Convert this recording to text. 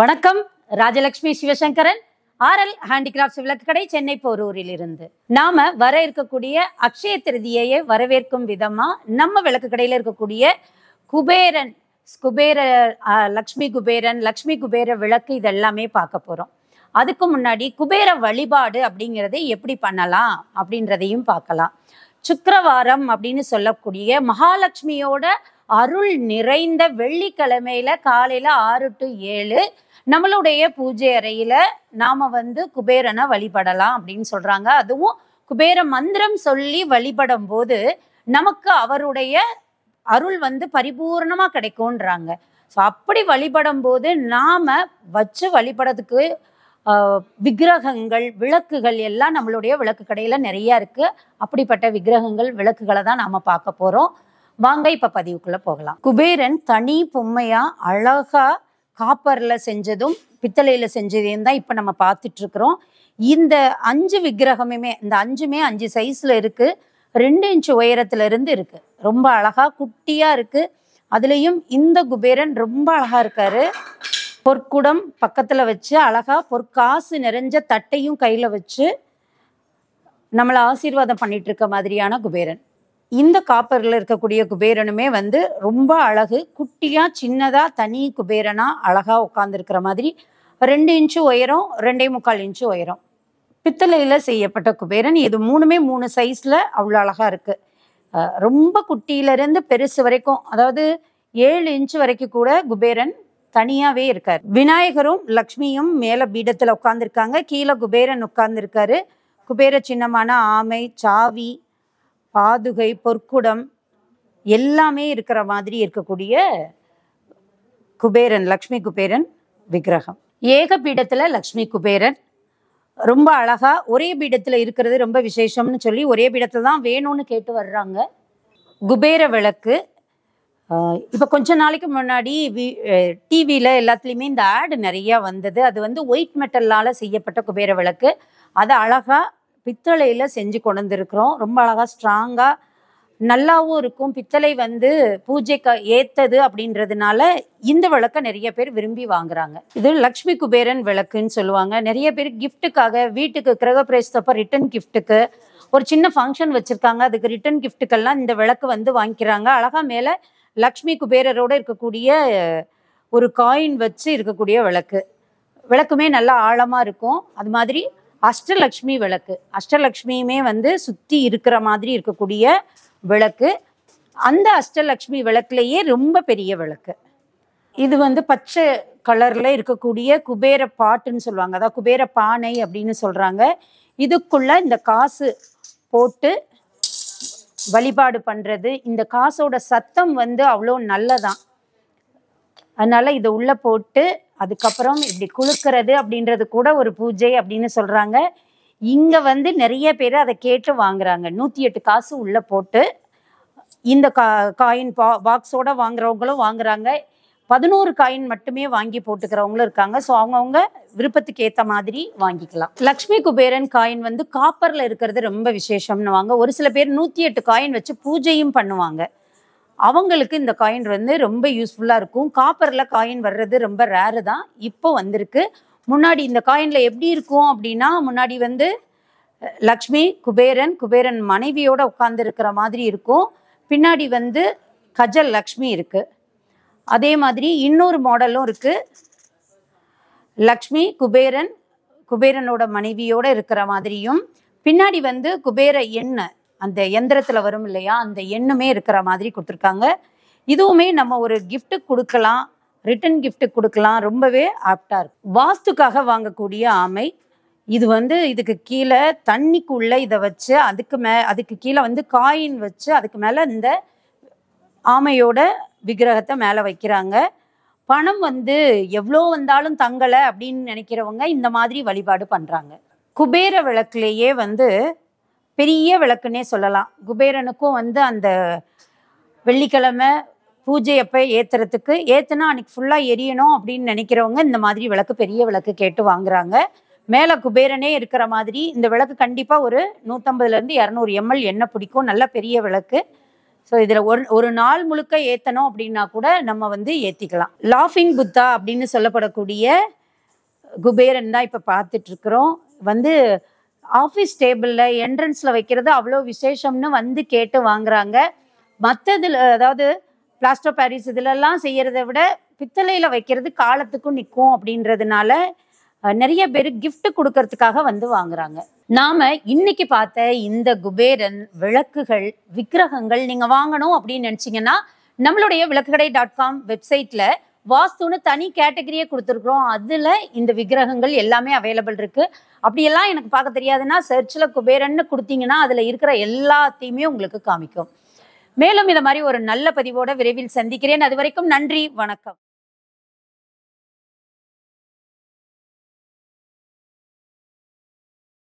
வணக்கம். Rajalakshmi Sivasankaran RL handicrafts விளக்கு கடை சென்னை போரூரில் இருந்து நாம வர இருக்கக்கூடிய அக்ஷய திருதியையை வரவேற்கும் விதமா நம்ம விளக்கு கடையில இருக்கக்கூடிய குபேரன் குபேர லக்ஷ்மி குபேரன் லக்ஷ்மி குபேர விளக்கு இதெல்லாமே பார்க்க போறோம். அதுக்கு முன்னாடி குபேர வழிபாடு அப்படிங்கிறதை எப்படி பண்ணலாம் அப்படின்றதையும் பார்க்கலாம். சுக்கரவாரம் அப்படின்னு சொல்லக்கூடிய மகாலட்சுமியோட அருள் நிறைந்த வெள்ளிக்கிழமையில காலையில ஆறு டு ஏழு நம்மளுடைய பூஜை அறையில நாம வந்து குபேரனை வழிபடலாம் அப்படின்னு சொல்றாங்க. அதுவும் குபேர மந்திரம் சொல்லி வழிபடும் போது நமக்கு அவருடைய அருள் வந்து பரிபூர்ணமா கிடைக்கும்ன்றாங்க. ஸோ அப்படி வழிபடும் போது நாம வச்சு வழிபடுறதுக்கு விக்கிரகங்கள் விளக்குகள் எல்லாம் நம்மளுடைய விளக்கு கடையில நிறைய இருக்கு. அப்படிப்பட்ட விக்கிரகங்கள் விளக்குகளை தான் நாம பார்க்க போறோம். வாங்க இப்ப பதிவுக்குள்ள போகலாம். குபேரன் தனி பொம்மையா அழகா காப்பர்ல செஞ்சதும் பித்தளையில செஞ்சதையும் தான் இப்ப நம்ம பார்த்துட்டு இருக்கிறோம். இந்த அஞ்சு விக்கிரகமுமே இந்த அஞ்சுமே அஞ்சு சைஸ்ல இருக்கு. ரெண்டு இன்ச்சு உயரத்துல இருந்து இருக்கு. ரொம்ப அழகா குட்டியா இருக்கு. அதுலயும் இந்த குபேரன் ரொம்ப அழகா இருக்காரு. பொற்குடம் பக்கத்துல வச்சு அழகா பொற்காசு நிறைஞ்ச தட்டையும் கையில வச்சு நம்மளை ஆசீர்வாதம் பண்ணிட்டு இருக்க மாதிரியான குபேரன். இந்த காப்பரில் இருக்கக்கூடிய குபேரனுமே வந்து ரொம்ப அழகு குட்டியாக சின்னதாக தனி குபேரனாக அழகாக உட்காந்துருக்கிற மாதிரி ரெண்டு இன்ச்சு உயரம் ரெண்டே முக்கால் இன்ச்சு உயரம். பித்தளையில் செய்யப்பட்ட குபேரன். இது மூணுமே மூணு சைஸில் அவ்வளோ அழகாக இருக்குது ரொம்ப குட்டியிலேருந்து பெருசு வரைக்கும் அதாவது ஏழு இன்ச்சு வரைக்கும் கூட குபேரன் தனியாகவே இருக்கார். விநாயகரும் லக்ஷ்மியும் மேலே பீடத்தில் உட்காந்துருக்காங்க கீழே குபேரன் உட்கார்ந்துருக்காரு. குபேர சின்னமான ஆமை சாவி பாதுகை பொற்குடம் எல்லாமே இருக்கிற மாதிரி இருக்கக்கூடிய குபேரன் லக்ஷ்மி குபேரன் விக்கிரகம். ஏக பீடத்தில் லக்ஷ்மி குபேரன். ரொம்ப அழகாக ஒரே பீடத்தில் இருக்கிறது ரொம்ப விசேஷம்னு சொல்லி ஒரே பீடத்தில் தான் வேணும்னு கேட்டு வர்றாங்க. குபேர விளக்கு. இப்போ கொஞ்ச நாளைக்கு முன்னாடி டிவியில் எல்லாத்துலேயுமே இந்த ஆடு நிறையா வந்தது. அது வந்து ஒயிட் மெட்டலால் செய்யப்பட்ட குபேர விளக்கு. அதை அழகாக பித்தளையில் செஞ்சு கொண்டு ரொம்ப அழகா ஸ்ட்ராங்காக நல்லாவும் இருக்கும். பித்தளை வந்து பூஜைக்கு ஏத்தது அப்படின்றதுனால இந்த விளக்கை நிறைய பேர் விரும்பி வாங்குறாங்க. இது லக்ஷ்மி குபேரன் விளக்குன்னு சொல்லுவாங்க. நிறைய பேர் கிஃப்ட்டுக்காக வீட்டுக்கு கிரகப்பிரேசத்தப்ப ரிட்டன் கிஃப்ட்டுக்கு ஒரு சின்ன ஃபங்க்ஷன் வச்சுருக்காங்க. அதுக்கு ரிட்டன் கிஃப்ட்டுக்கெல்லாம் இந்த விளக்கு வந்து வாங்கிக்கிறாங்க. அழகா மேலே லக்ஷ்மி குபேரரோட இருக்கக்கூடிய ஒரு காயின் வச்சு இருக்கக்கூடிய விளக்கு. விளக்குமே நல்லா ஆழமாக இருக்கும். அது மாதிரி அஷ்டலக்ஷ்மி விளக்கு. அஷ்டலக்ஷ்மியுமே வந்து சுற்றி இருக்கிற மாதிரி இருக்கக்கூடிய விளக்கு. அந்த அஷ்டலக்ஷ்மி விளக்குலேயே ரொம்ப பெரிய விளக்கு. இது வந்து பச்சை கலரில் இருக்கக்கூடிய குபேர பாட்டுன்னு சொல்லுவாங்க. அதாவது குபேர பானை அப்படின்னு சொல்கிறாங்க இதுக்குள்ளே இந்த காசு போட்டு வழிபாடு பண்ணுறது இந்த காசோட சத்தம் வந்து அவ்வளோ நல்லதான். அதனால இதை உள்ள போட்டு அதுக்கப்புறம் இப்படி குளுக்கிறது அப்படின்றது கூட ஒரு பூஜை அப்படின்னு சொல்றாங்க. இங்க வந்து நிறைய பேர் அதை கேட்டு வாங்குறாங்க. நூத்தி எட்டு காசு உள்ள போட்டு இந்த கா காயின் பா பாக்ஸோட வாங்குறவங்களும் வாங்குறாங்க. பதினோரு காயின் மட்டுமே வாங்கி போட்டுக்கிறவங்களும் இருக்காங்க. ஸோ அவங்கவுங்க விருப்பத்துக்கு ஏற்ற மாதிரி வாங்கிக்கலாம். லக்ஷ்மி குபேரன் காயின் வந்து காப்பர்ல இருக்கிறது ரொம்ப விசேஷம்னு வாங்க ஒரு சில பேர் நூத்தி எட்டு காயின் வச்சு பூஜையும் பண்ணுவாங்க. அவங்களுக்கு இந்த காயின் வந்து ரொம்ப யூஸ்ஃபுல்லாக இருக்கும். காப்பரில் காயின் வர்றது ரொம்ப ரேரு தான். இப்போ வந்திருக்கு. முன்னாடி இந்த காயினில் எப்படி இருக்கும் அப்படின்னா முன்னாடி வந்து லக்ஷ்மி குபேரன் குபேரன் மனைவியோட உட்கார்ந்து இருக்கிற மாதிரி இருக்கும். பின்னாடி வந்து கஜல் லக்ஷ்மி இருக்கு. அதே மாதிரி இன்னொரு மாடலும் இருக்கு. லக்ஷ்மி குபேரன் குபேரனோட மனைவியோட இருக்கிற மாதிரியும். பின்னாடி வந்து குபேர எண்ணெய். அந்த எந்திரத்தில் வரும் இல்லையா? அந்த எண்ணுமே இருக்கிற மாதிரி கொடுத்துருக்காங்க. இதுவுமே நம்ம ஒரு கிஃப்ட்டு கொடுக்கலாம் ரிட்டன் கிஃப்ட் கொடுக்கலாம் ரொம்பவே ஆப்டாக இருக்கும் வாஸ்துக்காக வாங்கக்கூடிய ஆமை. இது வந்து இதுக்கு கீழே தண்ணிக்குள்ளே இதை வச்சு அதுக்கு மே அதுக்கு கீழே வந்து காயின் வச்சு அதுக்கு மேலே இந்த ஆமையோட விக்கிரகத்தை மேலே வைக்கிறாங்க. பணம் வந்து எவ்வளோ வந்தாலும் தங்கலை அப்படின்னு நினைக்கிறவங்க இந்த மாதிரி வழிபாடு பண்ணுறாங்க குபேர விளக்குலேயே வந்து பெரிய விளக்குன்னே சொல்லலாம். குபேரனுக்கும் வந்து அந்த வெள்ளிக்கிழமை பூஜை அப்போ ஏத்துறதுக்கு ஏத்துனா அன்னைக்கு ஃபுல்லாக எரியணும் அப்படின்னு நினைக்கிறவங்க இந்த மாதிரி விளக்கு பெரிய விளக்கு கேட்டு வாங்குறாங்க. மேலே குபேரனே இருக்கிற மாதிரி இந்த விளக்கு கண்டிப்பாக ஒரு நூற்றம்பதுலேருந்து இரநூறு எம்எல் எண்ணெய் பிடிக்கும். நல்ல பெரிய விளக்கு. ஸோ இதில் ஒரு ஒரு நாள் முழுக்க ஏற்றணும் அப்படின்னா கூட நம்ம வந்து ஏற்றிக்கலாம் லாஃபிங் புத்தா அப்படின்னு சொல்லப்படக்கூடிய குபேரன் தான் இப்போ பார்த்துட்ருக்குறோம் வந்து ஆஃபீஸ் டேபிளில் என்ட்ரன்ஸில் வைக்கிறது அவ்வளோ விசேஷம்னு வந்து கேட்டு வாங்குறாங்க. மற்றதில் அதாவது பிளாஸ்டோ பாரிஸ் இதிலெல்லாம் செய்கிறத விட பித்தளையில் வைக்கிறது காலத்துக்கும் நிற்கும் அப்படின்றதுனால நிறைய பேர் கிஃப்ட் கொடுக்கறதுக்காக வந்து வாங்குறாங்க. நாம இன்னைக்கு பார்த்த இந்த குபேரன் விளக்குகள் விக்கிரகங்கள் நீங்க வாங்கணும் அப்படின்னு நினைச்சீங்கன்னா நம்மளுடைய விளக்குகடை டாட் காம் வெப்சைட்ல வாஸ்துன்னு தனி கேட்டகரியே கொடுத்துருக்குறோம். அதில் இந்த விக்கிரகங்கள் எல்லாமே அவைலபிள் இருக்குது அப்படியெல்லாம் எனக்கு பார்க்க தெரியாதுன்னா சர்ச்சில் குபேரன்னு கொடுத்தீங்கன்னா அதில் இருக்கிற எல்லாத்தையுமே உங்களுக்கு காமிக்கும். மேலும் இந்த மாதிரி ஒரு நல்ல பதிவோட விரைவில் சந்திக்கிறேன். அது வரைக்கும் நன்றி. வணக்கம்.